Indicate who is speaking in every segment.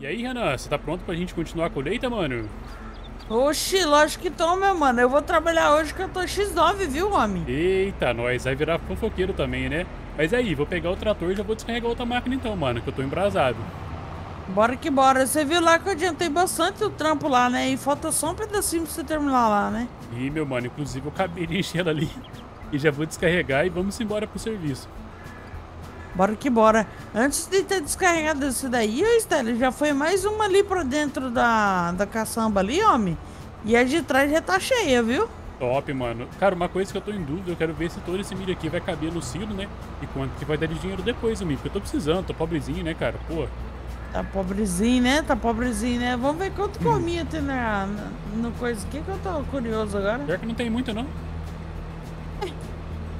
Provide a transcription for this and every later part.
Speaker 1: E aí, Renan, você tá pronto pra gente continuar a colheita, mano?
Speaker 2: Oxi, lógico que tô, meu mano. Eu vou trabalhar hoje que eu tô X9, viu, homem?
Speaker 1: Eita, nós vai virar fofoqueiro também, né? Mas aí, vou pegar o trator e já vou descarregar outra máquina então, mano, que eu tô embrasado.
Speaker 2: Bora que bora. Você viu lá que eu adiantei bastante o trampo lá, né? E falta só um pedacinho pra você terminar lá, né?
Speaker 1: Ih, meu mano, inclusive eu acabei de encher ela ali. E já vou descarregar e vamos embora pro serviço.
Speaker 2: Bora que bora. Antes de ter descarregado esse daí, ô Estélio, já foi mais uma ali pra dentro da, da caçamba ali, homem. E a de trás já tá cheia, viu?
Speaker 1: Top, mano. Cara, uma coisa que eu tô em dúvida, eu quero ver se todo esse milho aqui vai caber no silo, né? E quanto que vai dar de dinheiro depois, amigo. Porque eu tô precisando, tô pobrezinho, né, cara? Pô.
Speaker 2: Tá pobrezinho, né? Tá pobrezinho, né? Vamos ver quanto comia tem na, na, no coisa aqui que eu tô curioso agora.
Speaker 1: Pior que não tem muito, não.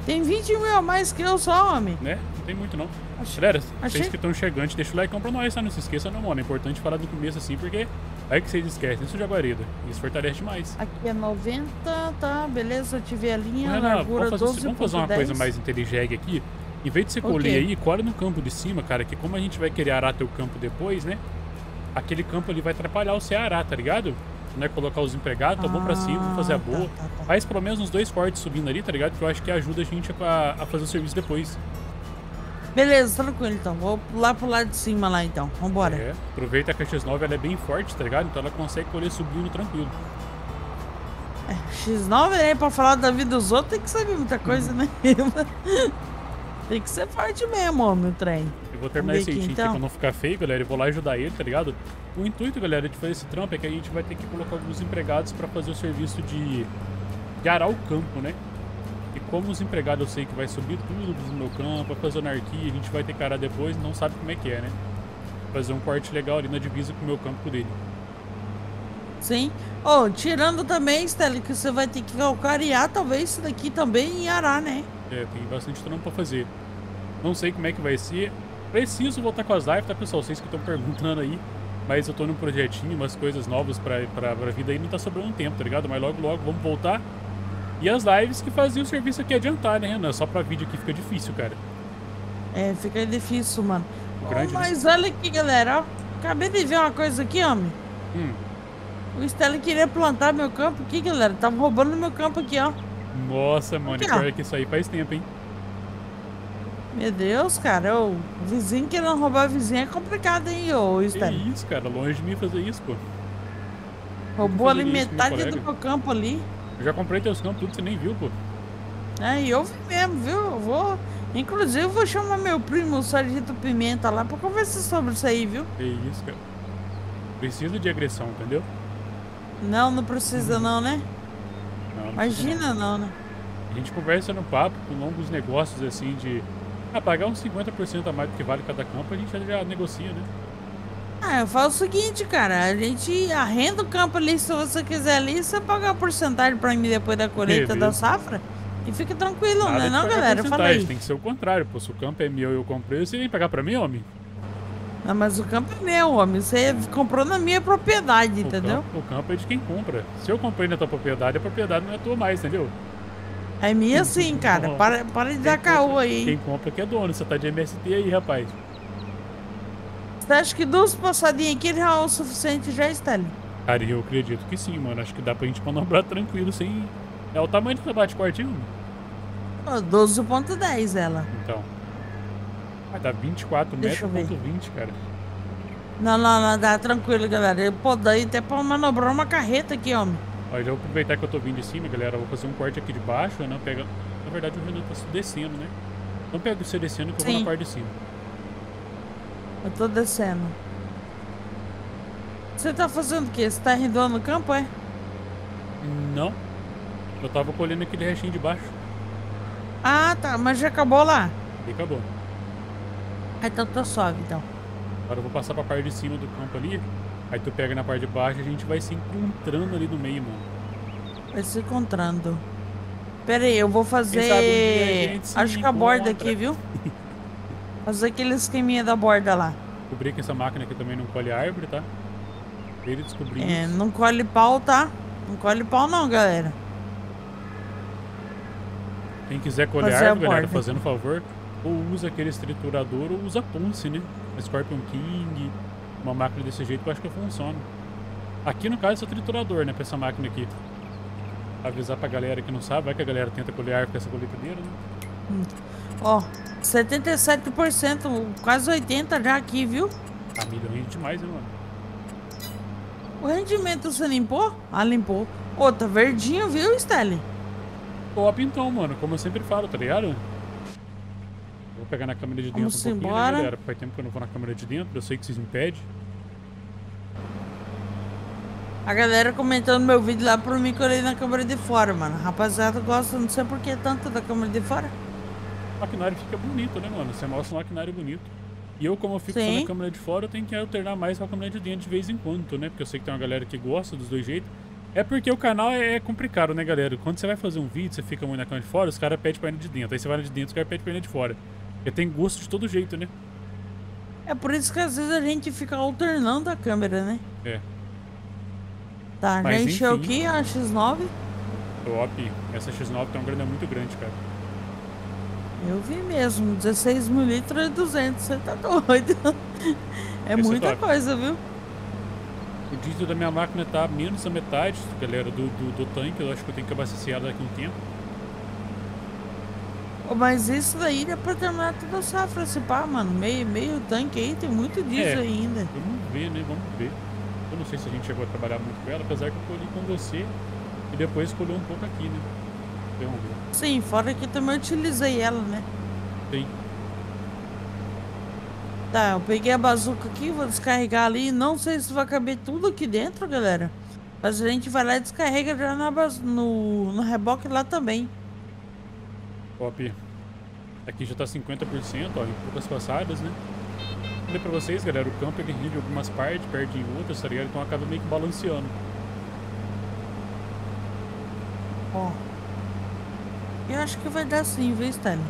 Speaker 2: Tem 20 mil a mais que eu só, homem.
Speaker 1: Né? Não tem muito, não. Galera,
Speaker 2: achei-
Speaker 1: vocês que estão chegando, deixa o like compra nós, tá? Não se esqueça não, mano. É importante falar do começo assim, porque aí que vocês esquecem. Isso já guarida. Isso fortalece demais.
Speaker 2: Aqui é 90, tá? Beleza, eu tive a linha,
Speaker 1: Renan,
Speaker 2: largura
Speaker 1: vamos fazer,
Speaker 2: 12
Speaker 1: vamos fazer uma coisa mais inteligente aqui. Em vez de você colher
Speaker 2: quê?
Speaker 1: aí, cola no campo de cima, cara, que como a gente vai querer arar teu campo depois, né? Aquele campo ali vai atrapalhar o arar, tá ligado? Não é colocar os empregados, tá bom pra cima, fazer a
Speaker 2: Ah,
Speaker 1: boa.
Speaker 2: tá, tá, tá.
Speaker 1: Faz pelo menos uns dois cortes subindo ali, tá ligado? Que eu acho que ajuda a gente a, a fazer o serviço depois.
Speaker 2: Beleza, tranquilo então. Vou pular pro lado de cima lá então. Vambora.
Speaker 1: É, aproveita que a X9 ela é bem forte, tá ligado? Então ela consegue colher subindo tranquilo.
Speaker 2: X9, né? Pra falar da vida dos outros tem que saber muita coisa, né? tem que ser forte mesmo, homem, o trem.
Speaker 1: Eu vou terminar esse item aqui
Speaker 2: então.
Speaker 1: pra não ficar feio, galera. Eu vou lá ajudar ele, tá ligado? O intuito, galera, de fazer esse trampo é que a gente vai ter que colocar alguns empregados pra fazer o serviço de, de arar o campo, né? Como os empregados eu sei que vai subir tudo no meu campo, vai fazer anarquia, a gente vai ter arar depois, não sabe como é que é, né? Fazer um corte legal ali na divisa com o meu campo dele.
Speaker 2: Sim. Oh, tirando também, Stella, que você vai ter que calcarear talvez isso daqui também e arar, né?
Speaker 1: É, tem bastante trampo pra fazer. Não sei como é que vai ser. Preciso voltar com as lives, tá, pessoal? Vocês que estão perguntando aí. Mas eu tô num projetinho, umas coisas novas pra, pra, pra vida aí, não tá sobrando tempo, tá ligado? Mas logo, logo vamos voltar. E as lives que faziam o serviço aqui adiantar, né, Renan? Só pra vídeo aqui fica difícil, cara.
Speaker 2: É, fica difícil, mano.
Speaker 1: O
Speaker 2: Oh,
Speaker 1: grande, né?
Speaker 2: mas olha aqui, galera, ó. Acabei de ver uma coisa aqui, homem.
Speaker 1: Hum,
Speaker 2: O Stella queria plantar meu campo aqui, galera. Tava roubando meu campo aqui, ó.
Speaker 1: nossa, mano,
Speaker 2: Aqui,
Speaker 1: pior que isso aí faz tempo, hein?
Speaker 2: Meu Deus, cara. O vizinho querendo roubar vizinho é complicado, hein, ô
Speaker 1: Que
Speaker 2: Stella.
Speaker 1: isso, cara? Longe de mim fazer isso, pô.
Speaker 2: Roubou ali
Speaker 1: fazer isso meu
Speaker 2: metade do meu campo ali.
Speaker 1: Eu já comprei teus campos, tudo você nem viu, pô.
Speaker 2: É, e eu vi mesmo, viu? Eu vou. Inclusive, eu vou chamar meu primo, o Sargento Pimenta, lá pra conversar sobre isso aí, viu?
Speaker 1: Que isso, cara. Preciso de agressão, entendeu?
Speaker 2: Não, não precisa não, né?
Speaker 1: Não, não precisa não.
Speaker 2: Imagina não, né?
Speaker 1: A gente conversa no papo com longos negócios assim de ah, pagar uns 50% a mais do que vale cada campo, a gente já negocia, né?
Speaker 2: Ah, eu falo o seguinte, cara. A gente arrenda o campo ali, se você quiser ali, você paga a porcentagem pra mim depois da colheita da
Speaker 1: Beleza.
Speaker 2: safra. E fica tranquilo,
Speaker 1: Nada
Speaker 2: né? Não, galera? Fala aí.
Speaker 1: Tem que ser o contrário, pô. Se o campo é meu e eu comprei, você vem pagar pra mim, homem?
Speaker 2: Não, mas o campo é meu, homem. Você comprou na minha propriedade,
Speaker 1: O
Speaker 2: entendeu?
Speaker 1: campo, o campo é de quem compra. Se eu comprei na tua propriedade, a propriedade não é tua mais, entendeu?
Speaker 2: É minha sim, cara. Para, para de dar caô aí.
Speaker 1: Quem compra que é dono. Você tá de MST aí, rapaz.
Speaker 2: Você acha que duas passadinhas aqui já é o suficiente já, Stanley?
Speaker 1: Cara, eu acredito que sim, mano. Acho que dá pra gente manobrar tranquilo sem. É o tamanho do cortinho, mano.
Speaker 2: Ó, 12.10 ela.
Speaker 1: Então. Vai dar 24
Speaker 2: Deixa eu
Speaker 1: metros ponto 20, cara.
Speaker 2: Não, não, não, dá tranquilo, galera. Pô, daí até pra manobrar uma carreta aqui, homem.
Speaker 1: Ó, já vou aproveitar que eu tô vindo de cima, galera. Eu vou fazer um corte aqui de baixo. Não pega. Na verdade, o Renan tá descendo, né? Não pega você descendo que eu vou
Speaker 2: Sim.
Speaker 1: na parte de cima.
Speaker 2: Eu tô descendo. Você tá fazendo o quê? Você tá arrendando o campo, é?
Speaker 1: Não. Eu tava colhendo aquele restinho de baixo.
Speaker 2: Ah, tá. Mas já acabou lá?
Speaker 1: E acabou.
Speaker 2: Ah, então tá suave, então.
Speaker 1: Agora eu vou passar pra parte de cima do campo ali. Aí tu pega na parte de baixo e a gente vai se encontrando ali no meio, mano.
Speaker 2: Vai se encontrando. Pera aí, eu vou
Speaker 1: um
Speaker 2: fazer... Acho que a borda aqui, viu? fazer aquele esqueminha da borda lá.
Speaker 1: Descobri que essa máquina aqui também não colhe árvore, tá? Ele descobriu
Speaker 2: É,
Speaker 1: isso.
Speaker 2: não colhe pau, tá? Não colhe pau não, galera.
Speaker 1: Quem quiser colher
Speaker 2: Fazer
Speaker 1: árvore, galera, fazendo favor, ou usa aquele triturador ou usa Ponce, né? Scorpion King. uma máquina desse jeito eu acho que funciona. Aqui no caso é o triturador, né? Pra essa máquina aqui. Avisar pra galera que não sabe, vai que a galera tenta colher com essa colheitadeira, né?
Speaker 2: Hum. Ó, 77%, quase 80% já aqui, viu?
Speaker 1: A milho rende demais, né, mano?
Speaker 2: O rendimento você limpou? Ah, limpou. Ô, tá verdinho, viu, Stelly?
Speaker 1: Top então, mano. Como eu sempre falo, tá ligado? Vou pegar na câmera de dentro
Speaker 2: Vamos
Speaker 1: um pouquinho,
Speaker 2: embora.
Speaker 1: né, galera? Faz tempo que eu não vou na câmera de dentro. Eu sei que vocês impedem.
Speaker 2: A galera comentando meu vídeo lá por mim que eu olhei na câmera de fora, mano. Rapaziada gosta, não sei por que tanto da câmera de fora.
Speaker 1: Maquinário fica bonito, né, mano? Você mostra um maquinário bonito. E eu, como eu fico só
Speaker 2: Sim.
Speaker 1: na câmera de fora, eu tenho que alternar mais pra câmera de dentro de vez em quando, né? Porque eu sei que tem uma galera que gosta dos dois jeitos. É porque o canal é é complicado, né, galera? Quando você vai fazer um vídeo, você fica muito na câmera de fora, os caras pedem pra ir de dentro. Aí você vai na de dentro, os caras pedem pra ir de fora. Porque tem gosto de todo jeito, né?
Speaker 2: É por isso que às vezes a gente fica alternando a câmera, né?
Speaker 1: É.
Speaker 2: Tá,
Speaker 1: Mas,
Speaker 2: já encheu aqui a X9.
Speaker 1: Top. Essa X9 tem um grana muito grande, cara.
Speaker 2: Eu vi mesmo, 16 mil litros e 200, você tá doido. É
Speaker 1: Esse é
Speaker 2: muita coisa, viu?
Speaker 1: O diesel da minha máquina tá menos da metade, galera, do, do, do tanque. Eu acho que eu tenho que abastecer ela daqui a um tempo.
Speaker 2: Ô, Mas isso daí dá pra terminar toda a safra, se pá, mano. Meio, meio tanque aí, tem muito diesel
Speaker 1: É.
Speaker 2: ainda.
Speaker 1: Vamos ver, né? Vamos ver. Eu não sei se a gente chegou a trabalhar muito com ela, apesar que eu colhi com você e depois colheu um pouco aqui, né? Ver.
Speaker 2: Sim, fora que também utilizei ela, né?
Speaker 1: Tem.
Speaker 2: Tá, eu peguei a bazuca aqui, vou descarregar ali. Não sei se vai caber tudo aqui dentro, galera. Mas a gente vai lá e descarrega já na bas... no, no reboque lá também.
Speaker 1: Top. Aqui já tá 50%, ó, em poucas passadas, né? Falei pra vocês, galera, o campo ele rende algumas partes, perde em outras, tá ligado? Então acaba meio que balanceando.
Speaker 2: Ó. Eu acho que vai dar sim, viu, Stanley?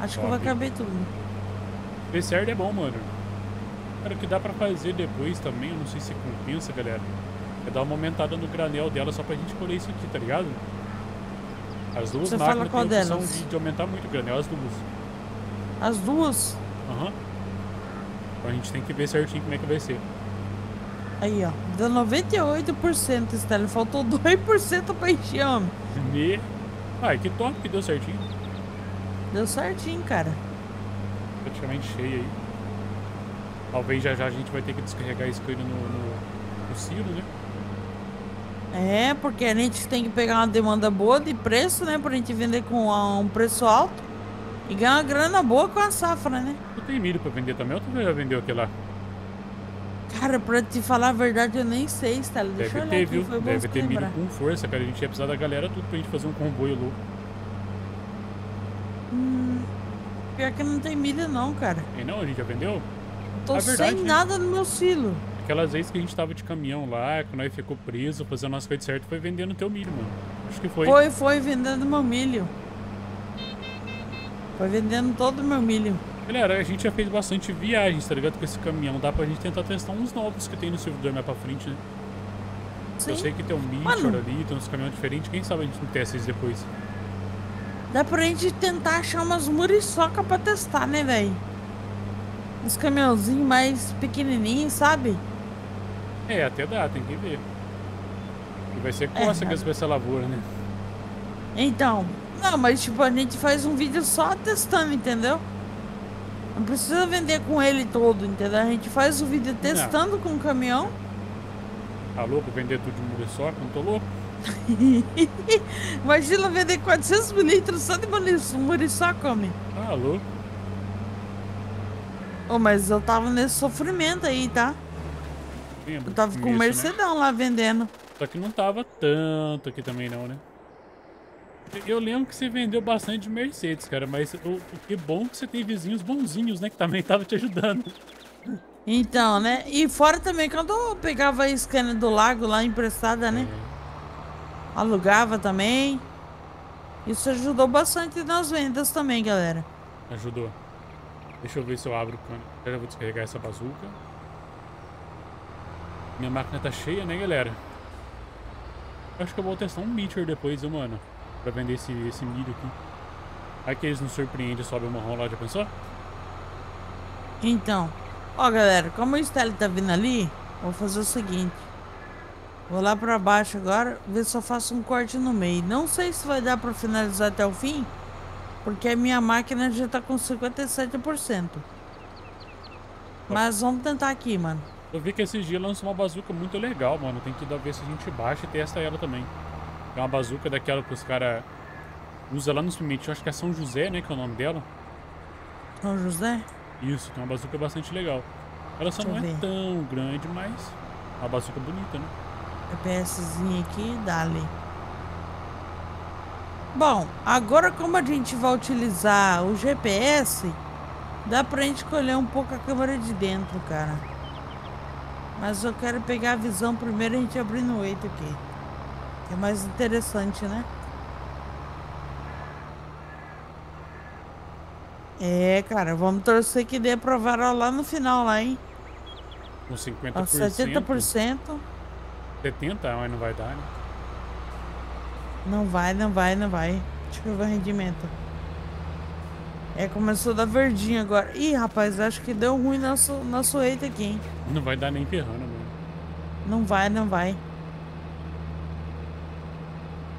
Speaker 2: Acho que vai
Speaker 1: Top.
Speaker 2: caber tudo.
Speaker 1: PCR é bom, mano. Cara, o que dá pra fazer depois também, eu não sei se compensa, galera. É dar uma aumentada no granel dela só pra gente colher isso aqui, tá ligado? As duas
Speaker 2: Você fala
Speaker 1: máquinas
Speaker 2: qual
Speaker 1: têm a opção de, de aumentar muito o granel, as duas.
Speaker 2: As duas.
Speaker 1: Aham. Então a gente tem que ver certinho como é que vai ser.
Speaker 2: Aí, ó. Deu 98%, Stanley. Faltou 2% pra encher, homem.
Speaker 1: Ai, que top que deu certinho.
Speaker 2: Deu certinho, cara.
Speaker 1: Praticamente cheio aí. Talvez já já a gente vai ter que descarregar isso coisa no, no, no Ciro, né?
Speaker 2: É, porque a gente tem que pegar uma demanda boa de preço, né? Pra gente vender com ah, um preço alto e ganhar uma grana boa com a safra, né?
Speaker 1: Tu tem milho pra vender também ou tu já vendeu aquele lá?
Speaker 2: Cara, pra te falar a verdade, eu nem sei, Stella. Deixa
Speaker 1: Deve ter, viu? Deve ter milho com força, cara. A gente ia precisar da galera tudo pra gente fazer um comboio louco.
Speaker 2: Hum, pior que não tem milho não, cara.
Speaker 1: E não, a gente já vendeu?
Speaker 2: Tô
Speaker 1: É
Speaker 2: sem
Speaker 1: né?
Speaker 2: nada no meu silo.
Speaker 1: Aquelas vezes que a gente tava de caminhão lá, que nós ficou preso, fazendo as coisas certas, foi vendendo teu milho, mano. Acho que foi.
Speaker 2: Foi, foi vendendo meu milho. Foi vendendo todo o meu milho.
Speaker 1: Galera, a gente já fez bastante viagens, tá ligado? Com esse caminhão. Dá pra gente tentar testar uns novos que tem no servidor mais pra frente, né?
Speaker 2: Sim.
Speaker 1: Eu sei que tem um Meteor
Speaker 2: Mano.
Speaker 1: ali, tem uns caminhões diferentes. Quem sabe a gente não testa eles depois.
Speaker 2: Dá pra gente tentar achar umas muriçoca pra testar, né, velho? Uns caminhãozinhos mais pequenininhos, sabe?
Speaker 1: É, até dá, tem que ver. E vai ser
Speaker 2: É,
Speaker 1: cócegas pra essa lavoura, né?
Speaker 2: Então, não, mas tipo, a gente faz um vídeo só testando, entendeu? Não precisa vender com ele todo, entendeu? A gente faz o vídeo testando com o caminhão.
Speaker 1: Tá louco vender tudo de muriçoca? Não tô louco?
Speaker 2: Imagina vender 400 mil litros só de muriço- muriçoca, homem.
Speaker 1: Tá louco.
Speaker 2: Ô, mas eu tava nesse sofrimento aí, tá?
Speaker 1: Lembra
Speaker 2: Eu tava com o
Speaker 1: né?
Speaker 2: Mercedão lá vendendo.
Speaker 1: Só que não tava tanto aqui também não, né? Eu lembro que você vendeu bastante de Mercedes, cara, mas o, que bom que você tem vizinhos bonzinhos, né? Que também tava te ajudando.
Speaker 2: Então, né? E fora também, quando eu pegava a scanner do lago lá emprestada, né? Alugava também. Isso ajudou bastante nas vendas também, galera.
Speaker 1: É, ajudou. Deixa eu ver se eu abro o cano. Eu já vou descarregar essa bazuca. Minha máquina tá cheia, né, galera? Acho que eu vou testar um Meteor depois, mano? Pra vender esse, esse milho aqui. Aí que eles nos surpreendem e sobem o marrom lá, já pensou?
Speaker 2: Então, Ó, galera, como o Stelle tá vindo ali, vou fazer o seguinte. Vou lá pra baixo agora, ver se eu faço um corte no meio. Não sei se vai dar pra finalizar até o fim, porque a minha máquina já tá com 57%. Mas vamos tentar aqui, mano.
Speaker 1: Eu vi que esses dias lançou uma bazuca muito legal, mano. Tem que ir ver se a gente baixa e testa ela também. É uma bazuca daquela que os caras usam lá nos Pimentinhos. Acho que é São José, né? Que é o nome dela.
Speaker 2: São José?
Speaker 1: Isso, tem uma bazuca bastante legal. Ela só Deixa não é ver. tão grande, mas é uma bazuca bonita, né?
Speaker 2: GPSzinho aqui, dali. Bom, agora como a gente vai utilizar o GPS, dá pra gente escolher um pouco a câmera de dentro, cara. Mas eu quero pegar a visão primeiro a gente abrir no 8 aqui. É mais interessante, né? É, cara, vamos torcer que dê pra varar lá no final, lá, hein?
Speaker 1: Com 50%. 70%.
Speaker 2: 70,
Speaker 1: mas não vai dar, né?
Speaker 2: Não vai, não vai, não vai. Deixa eu ver o rendimento. É, começou a dar verdinho agora. Ih, rapaz, acho que deu ruim nosso, nosso eito aqui, hein?
Speaker 1: Não vai dar nem ferrando, mano.
Speaker 2: Não vai, não vai.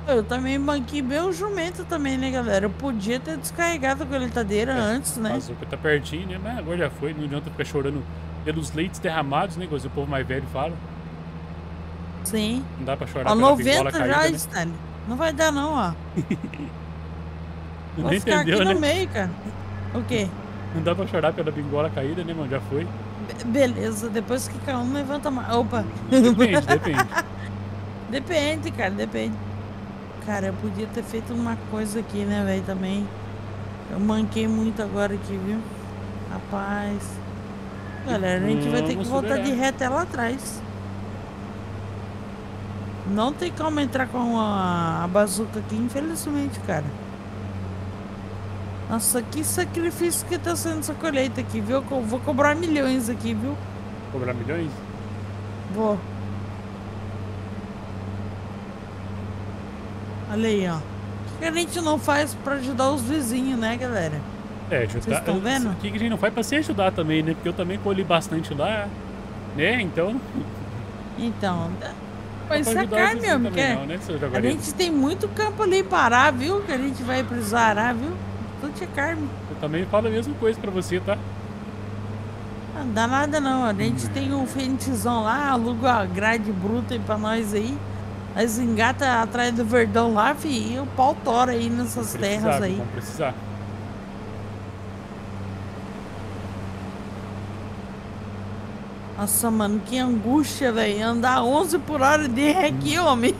Speaker 2: Eu também banquei bem o jumento também, né, galera? Eu podia ter descarregado a coletadeira é, antes, né?
Speaker 1: Mas tá pertinho, né? Mas agora já foi. Não adianta ficar chorando pelos leites derramados, né? Igual o povo mais velho fala.
Speaker 2: Sim.
Speaker 1: Não dá pra chorar
Speaker 2: ó, 90 já, caída, né? Stanley. Não vai dar não, ó. Vou ficar entendeu, aqui né? no meio, cara. O quê?
Speaker 1: Não dá pra chorar pela bingola caída, né, mano? Já foi.
Speaker 2: Be beleza, depois que caiu um, levanta mais. Opa!
Speaker 1: Depende, depende.
Speaker 2: depende, cara, depende. Cara, eu podia ter feito uma coisa aqui, né, velho, também. Eu manquei muito agora aqui, viu? Rapaz. Galera, a gente vai ter que voltar de ré até lá atrás. Não tem como entrar com a, a bazuca aqui, infelizmente, cara. Nossa, que sacrifício que tá sendo essa colheita aqui, viu? Eu vou cobrar milhões aqui, viu?
Speaker 1: Cobrar milhões?
Speaker 2: Vou. Olha aí, ó. O que a gente não faz pra ajudar os vizinhos, né, galera?
Speaker 1: É, ajudar. Vocês
Speaker 2: estão vendo? O
Speaker 1: que a gente não faz pra se ajudar também, né? Porque eu também colhi bastante lá, né? Então.
Speaker 2: Então, Pode sacar, meu amigo. Não, né, a gente tem muito campo ali parar, viu? Que a gente vai precisar arar, viu? Tudo é carne.
Speaker 1: Eu também falo a mesma coisa pra você, tá?
Speaker 2: Não dá nada não. A gente hum. tem um fentizão lá, aluga a grade bruta aí pra nós aí. Nós engata atrás do verdão lá, fi, e o pau tora aí nessas terras aí.
Speaker 1: Vamos precisar.
Speaker 2: Nossa, mano, que angústia, velho. Andar 11 por hora de aqui, hum. homem.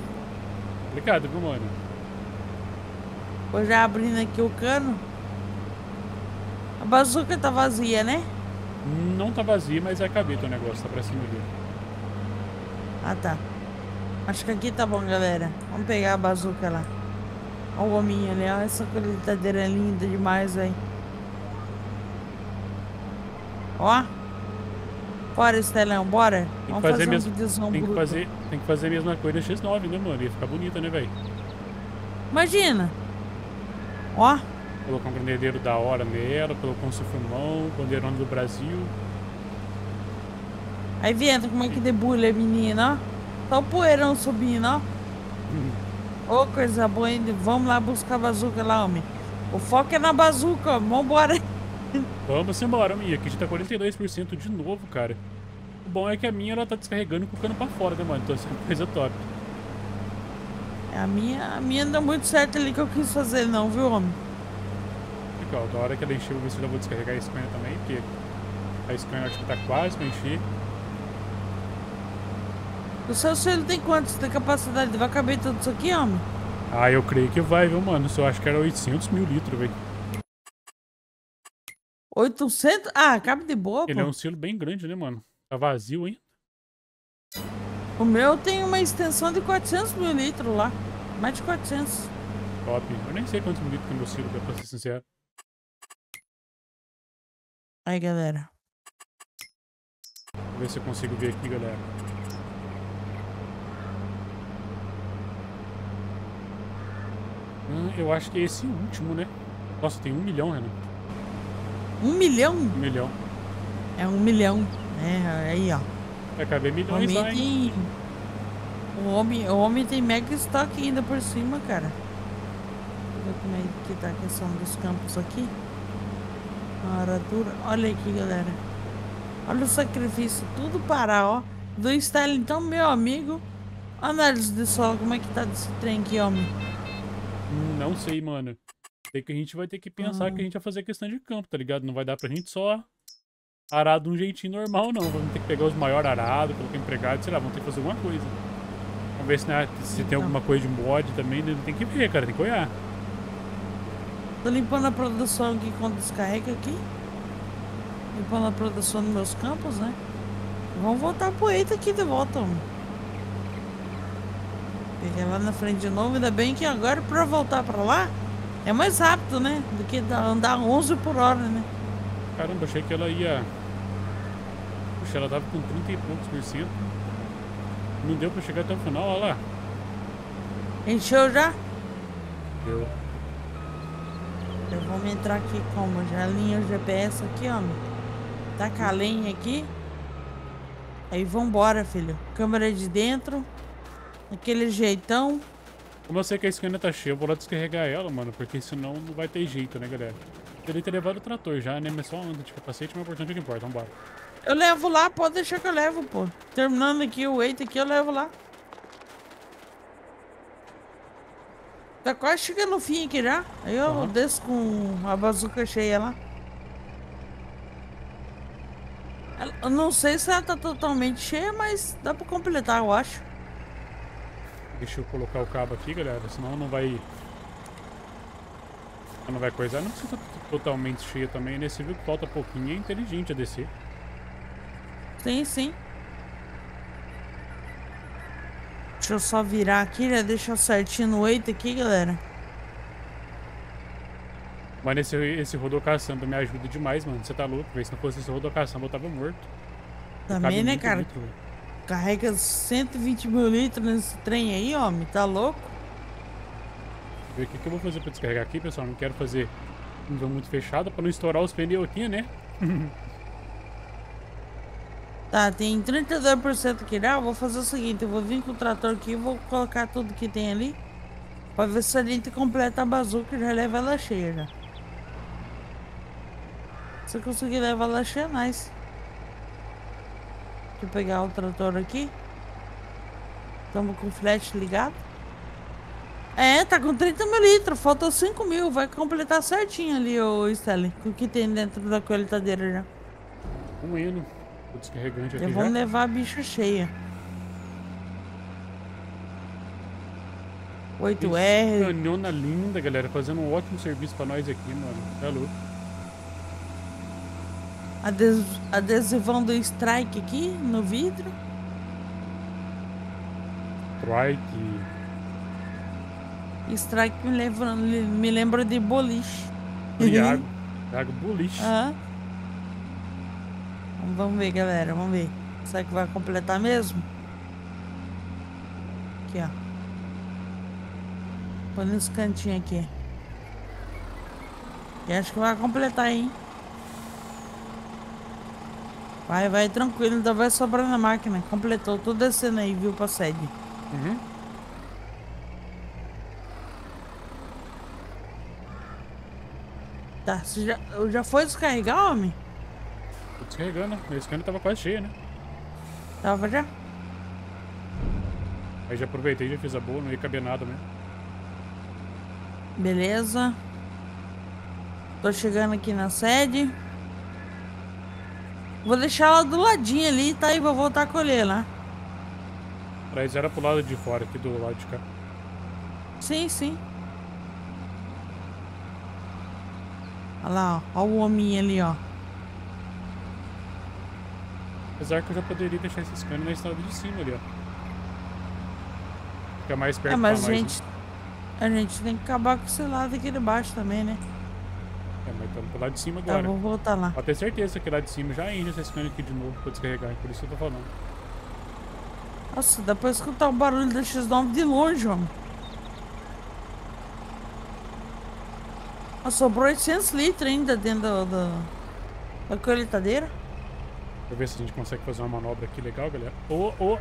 Speaker 1: Obrigado, viu, mano?
Speaker 2: Vou já abrindo aqui o cano. A bazuca tá vazia, né?
Speaker 1: Não tá vazia, mas é cabeta o negócio, tá pra cima dele.
Speaker 2: Ah, tá. Acho que aqui tá bom, galera. Vamos pegar a bazuca lá. Olha o hominho ali, olha essa colheitadeira linda demais, aí. Ó. Bora, Estelão, bora.
Speaker 1: Tem Vamos fazer, fazer mesmo, um tem que fazer, tem que fazer a mesma coisa X9, né, mano? Ia ficar bonita, né, velho?
Speaker 2: Imagina. Ó.
Speaker 1: Colocou um grandeiro da hora nela, colocou um sufumão, bandeirão do Brasil.
Speaker 2: Aí venta como é que debulha, menina, ó. Só o poeirão subindo, ó. Ô, oh, coisa boa, ainda. Vamos lá buscar a bazuca lá, homem. O foco é na bazuca, ó. Vambora.
Speaker 1: Vamos embora, minha. Aqui já tá 42% de novo, cara. O bom é que a minha ela tá descarregando com o cano pra fora, né, mano? Então isso é coisa top.
Speaker 2: A minha, a minha não deu muito certo ali que eu quis fazer não, viu, homem?
Speaker 1: Legal, da hora que ela encher, eu vou ver se eu já vou descarregar a Scania também, porque a Scania acho que tá quase pra encher.
Speaker 2: O seu selo tem quantos de capacidade? Vai caber tudo isso aqui, homem?
Speaker 1: Ah, eu creio que vai, viu, mano? Eu acho que era 800 mil litros, velho.
Speaker 2: 800? Ah, cabe de boa,
Speaker 1: Ele pô. é um selo bem grande, né, mano? Tá vazio, hein?
Speaker 2: O meu tem uma extensão de 400 mil litros lá. Mais de 400.
Speaker 1: Top. Eu nem sei quantos mil litros tem meu silo, pra ser sincero.
Speaker 2: Aí, galera.
Speaker 1: Vou ver se eu consigo ver aqui, galera. Eu acho que é esse último, né? Nossa, tem um milhão, Renan.
Speaker 2: Um milhão?
Speaker 1: Um milhão.
Speaker 2: É um milhão. É, aí, ó.
Speaker 1: Vai caber
Speaker 2: O
Speaker 1: milhões
Speaker 2: homem
Speaker 1: lá,
Speaker 2: tem. O homem, o homem tem mega estoque ainda por cima, cara. Deixa eu ver como é que tá a questão dos campos aqui. A aratura. Olha aqui, galera. Olha o sacrifício. Tudo parar, ó. Do style, então, meu amigo. Análise de solo. Como é que tá desse trem aqui, homem?
Speaker 1: Não sei, mano. Tem que a gente vai ter que pensar
Speaker 2: Ah.
Speaker 1: que a gente vai fazer questão de campo, tá ligado? Não vai dar pra gente só arar de um jeitinho normal, não. Vamos ter que pegar os maiores arados, colocar empregado, sei lá, vamos ter que fazer alguma coisa. Vamos ver se, né, se tem
Speaker 2: Então.
Speaker 1: alguma coisa de mod também, né? tem que ver, cara, tem que olhar.
Speaker 2: Tô limpando a produção aqui quando descarrega aqui. Limpando a produção dos meus campos, né? Vamos voltar pro Eita aqui de volta, homem. Peguei lá na frente de novo, ainda bem que agora pra voltar pra lá é mais rápido, né? Do que da- andar 11 por hora, né?
Speaker 1: Caramba, achei que ela ia. Puxa, ela tava com 30 e poucos por cento. Não deu pra chegar até o final, olha lá.
Speaker 2: Encheu já?
Speaker 1: Deu.
Speaker 2: Eu vou me entrar aqui como? Já alinha o GPS aqui, homem. Taca a lenha aqui. Aí vambora, filho. Câmera de dentro. Aquele jeitão.
Speaker 1: Como eu sei que a scanner tá cheia, eu vou lá descarregar ela, mano, porque senão não vai ter jeito, né, galera? Teria ter levado o trator já, né? Mas só anda de capacete, mas importante é o que importa, vambora.
Speaker 2: Eu levo lá, pode deixar que eu levo, pô. Terminando aqui o Eita aqui, eu levo lá. Tá quase chegando no fim aqui já. Aí eu
Speaker 1: Aham.
Speaker 2: desço com a bazuca cheia lá. Eu não sei se ela tá totalmente cheia, mas dá pra completar, eu acho.
Speaker 1: Deixa eu colocar o cabo aqui, galera, senão não vai... Não vai coisar. Não precisa estar totalmente cheia também, né? Você viu que falta pouquinho, é inteligente a descer.
Speaker 2: Sim, sim. Deixa eu só virar aqui, né? Deixa certinho no Eita aqui, galera.
Speaker 1: Mas esse, esse rodocaçamba me ajuda demais, mano. Você tá louco, velho. Se não fosse esse rodocaçamba, eu tava morto.
Speaker 2: Também, né,
Speaker 1: muito
Speaker 2: cara?
Speaker 1: velho.
Speaker 2: Carrega 120 mil litros nesse trem aí, homem. Tá louco?
Speaker 1: Ver o que, que eu vou fazer pra descarregar aqui, pessoal. Não quero fazer vão muito fechado pra não estourar os pneus aqui, né?
Speaker 2: Tá, tem 32% aqui. Ah, eu vou fazer o seguinte, eu vou vir com o trator aqui e vou colocar tudo que tem ali. Pra ver se a gente completa a bazuca e já leva ela cheia já. Se eu conseguir levar ela cheia, nice. Deixa eu pegar o trator aqui. Tamo com o flash ligado. É, tá com 30 mil litros, falta 5 mil. Vai completar certinho ali, o Stanley, com o que tem dentro da coletadeira já.
Speaker 1: Um hino. O descarregante aqui
Speaker 2: já. vamos levar a bicha cheia. 8R.
Speaker 1: Canhona linda, galera. Fazendo um ótimo serviço pra nós aqui, mano. Tá louco.
Speaker 2: Ades adesivão do strike aqui no vidro.
Speaker 1: Trike.
Speaker 2: Strike me lembra, me lembra de boliche.
Speaker 1: Iago. Iago Boliche.
Speaker 2: Vamos- Vamos ver, galera. Vamos ver. Será que vai completar mesmo? Aqui, ó. Põe nesse cantinho aqui. E acho que vai completar, hein? Vai, vai, tranquilo. Ainda vai sobrar na máquina. Completou. Tô descendo aí, viu, pra sede.
Speaker 1: Uhum.
Speaker 2: Tá, você já, já foi descarregar, homem?
Speaker 1: Tô descarregando, né? Meu scanner tava quase cheio, né?
Speaker 2: Tava já?
Speaker 1: Aí já aproveitei já fiz a boa, não ia caber nada mesmo.
Speaker 2: Beleza. Tô chegando aqui na sede. Vou deixar ela do ladinho ali, tá? E vou voltar a colher lá.
Speaker 1: Traz era pro lado de fora, aqui do lado de cá.
Speaker 2: Sim, sim. Olha lá, ó. Ó o hominho ali, ó.
Speaker 1: Apesar que eu já poderia deixar esse scanner na estrada de cima ali, ó. Fica mais perto
Speaker 2: É, mas a
Speaker 1: pra nós,
Speaker 2: gente... A gente tem que acabar com esse lado aqui de baixo também, né?
Speaker 1: Estamos pro lado de cima
Speaker 2: Tá,
Speaker 1: agora.
Speaker 2: vou voltar lá.
Speaker 1: Pode ter certeza que lá de cima já enche esse scanner aqui de novo pra descarregar, por isso que eu tô falando.
Speaker 2: Nossa, dá pra escutar o barulho da X9 de longe, homem. Ah, sobrou 800 litros ainda dentro do, do- da coletadeira.
Speaker 1: Deixa eu ver se a gente consegue fazer uma manobra aqui legal, galera. Ô, ô!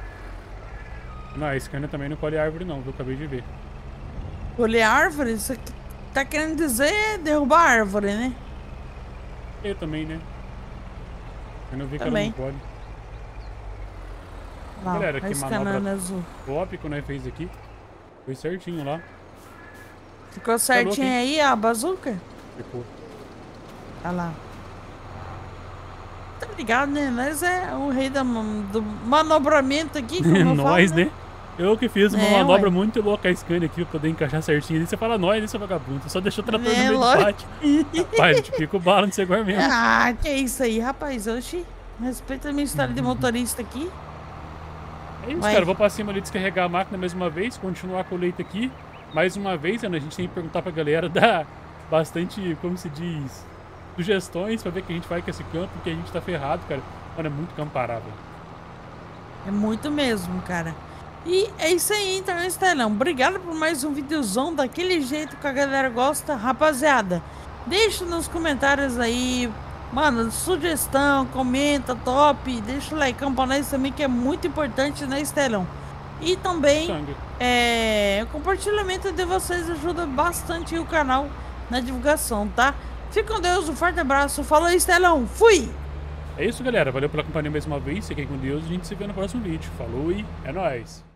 Speaker 1: Não, a Scania também não colhe árvore não, viu? Acabei de ver.
Speaker 2: Colher árvore? Isso aqui tá querendo dizer derrubar árvore, né?
Speaker 1: Eu também, né? Eu não vi que
Speaker 2: Também.
Speaker 1: ela não colhe.
Speaker 2: Lá,
Speaker 1: Galera,
Speaker 2: a
Speaker 1: que manobra-
Speaker 2: azul.
Speaker 1: Top que nós fez aqui. Foi certinho lá.
Speaker 2: Ficou certinho
Speaker 1: hein?
Speaker 2: aí a bazuca?
Speaker 1: Ficou.
Speaker 2: Tá lá. Tá ligado, né? Nós é o rei da do manobramento aqui, como eu falo,
Speaker 1: nós, né? Eu que fiz uma
Speaker 2: É,
Speaker 1: manobra
Speaker 2: ué.
Speaker 1: muito louca a Scania aqui pra poder encaixar certinho. E você fala nós, né, seu vagabundo? Só deixou o trator
Speaker 2: É,
Speaker 1: no meio do
Speaker 2: lógico.
Speaker 1: pátio. Rapaz, a gente pica o bala no ceguar mesmo.
Speaker 2: Ah, que isso aí, rapaz. Oxi, respeita a minha história
Speaker 1: Uhum.
Speaker 2: de motorista aqui.
Speaker 1: É isso,
Speaker 2: Vai.
Speaker 1: cara. Eu vou pra cima ali descarregar a máquina mais uma vez, continuar a colheita aqui. Mais uma vez, Ana, a gente tem que perguntar pra galera dar bastante, como se diz, sugestões pra ver que a gente faz com esse campo, que a gente tá ferrado, cara. Mano, é muito campo parável.
Speaker 2: É muito mesmo, cara. E é isso aí, então, Estelão. Obrigado por mais um videozão daquele jeito que a galera gosta. Rapaziada, deixa nos comentários aí, mano, sugestão, comenta, top. Deixa o like pra nós também, que é muito importante, né, Estelão? E também, é, o compartilhamento de vocês ajuda bastante o canal na divulgação, tá? Fica com Deus, um forte abraço. Falou, Estelão. Fui!
Speaker 1: É isso, galera. Valeu pela companhia mais uma vez. Fiquem com Deus. A gente se vê no próximo vídeo. Falou e é nóis.